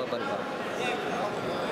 辺りから。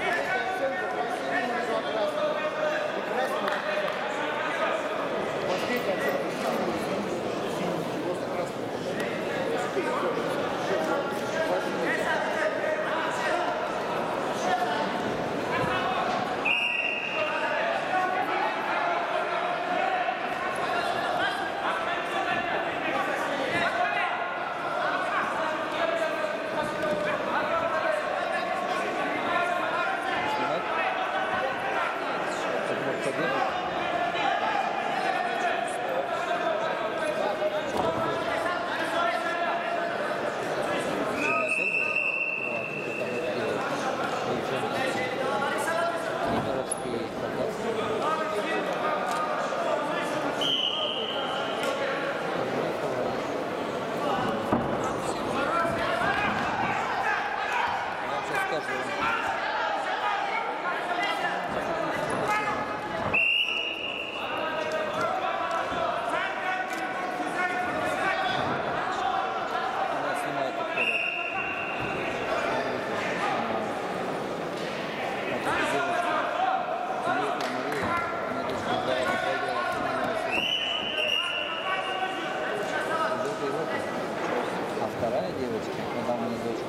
вторая девочка, когда у меня дочка,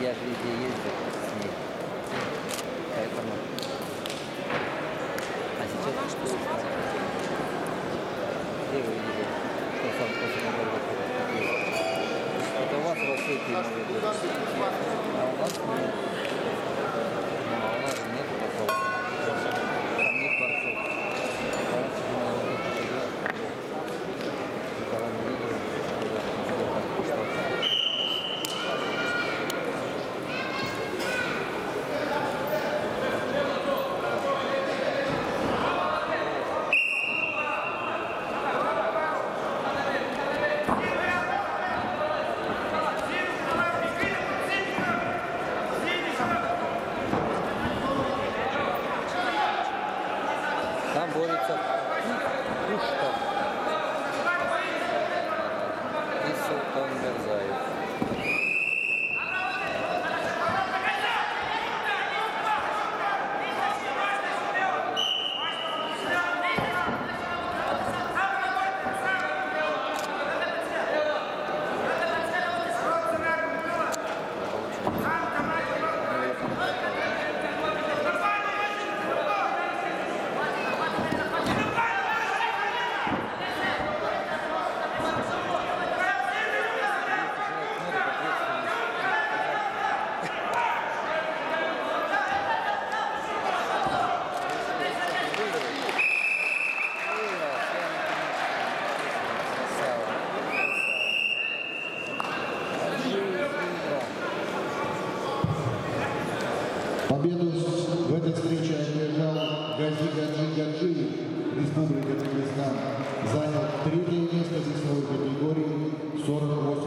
Я же везде ездил с ней. Поэтому. А сейчас Где вы видели, что сам после Это у вас в Осетии, может быть. А у нас нет. Победу в этой встрече одержал Гази Гаджи Гаджиев, Республика Дагестан. Занял третье место весовой категории 48